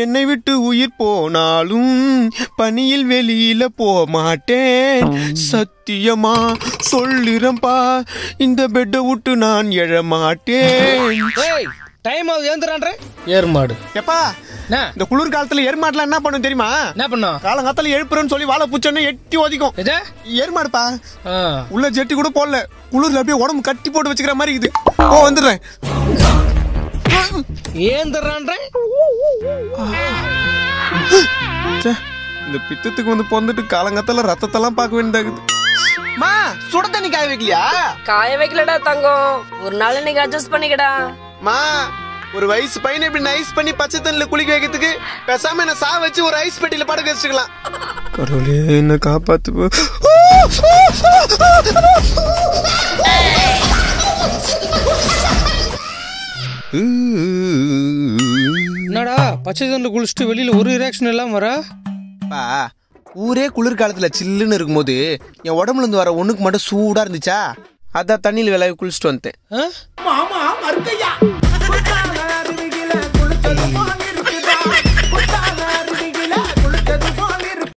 என்னை விட்டு உயிர் போனாலும் பனியில் வெளியில போக மாட்டேன் சத்தியமா சொல்லுறம்பா இந்த பெட்டை விட்டு நான் எழ மாட்டேன் டேய் டைம் ஆகுது ஏந்திரான்ற ஏறுமாடு எப்பா இந்த குளிர் காலத்துல எருமாட்டுல என்ன பண்ணும் தெரியுமா? என்ன பண்ணோம்? காலங்காலத்துல எழுப்புறேன்னு சொல்லி வாழை பூச்சோன்னு எட்டி ஒதிக்கும் எருமாடுப்பா ஆ. உள்ள ஜெட்டி கூட போடல. குளிர்ல அப்படியே உடம்பு கட்டி போட்டு வச்சுக்கிற மாதிரி இருக்குது. ஓ வந்துடுறேன். ச்சே, இந்த பித்தத்துக்கு வந்து பொந்துட்டு காலங்கத்துல ரத்தத்தெல்லாம் பார்க்க வேண்டியதாகுது. மா சுட தண்ணி காய வைக்கலையா? காய வைக்கலடா தங்கம். ஒரு நாள் இன்னைக்கு அட்ஜஸ்ட் பண்ணிக்கடா. மா ஒரு வயசு பையனை இப்படி நைஸ் பண்ணி பச்சை தண்ணில குளிக்க வைக்கிறதுக்கு பேசாம என்ன சா வச்சு ஒரு ஐஸ் பெட்டியில படுக்க வச்சுக்கலாம் கடவுளே என்ன காப்பாத்து போ. என்னடா பச்சை தண்ணில் குளிச்சுட்டு வெளியில ஒரு ரியாக்ஷன் எல்லாம் வர பா ஊரே குளிர்காலத்துல சில்லுன்னு இருக்கும்போது என் உடம்புல இருந்து வர ஒண்ணுக்கு மட்டும் சூடா இருந்துச்சா அதான் தண்ணியில விளைய குளிச்சுட்டு வந்துட்டேன்?